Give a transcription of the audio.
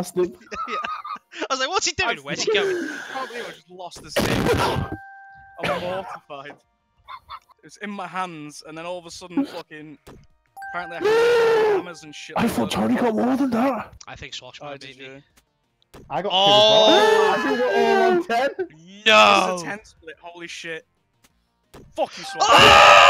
bastard. I was like, what's he doing? Where's he going? I can't believe I just lost the save. I'm mortified. It's in my hands, and then all of a sudden, fucking. Apparently, I have hammers and shit. I like thought that. Tony got more than that. I think Swatch might did beat me. I got Oh! two as well. Oh! I got all on ten. This No! is a 10 split, holy shit. Fuck you, Swatch. Ah!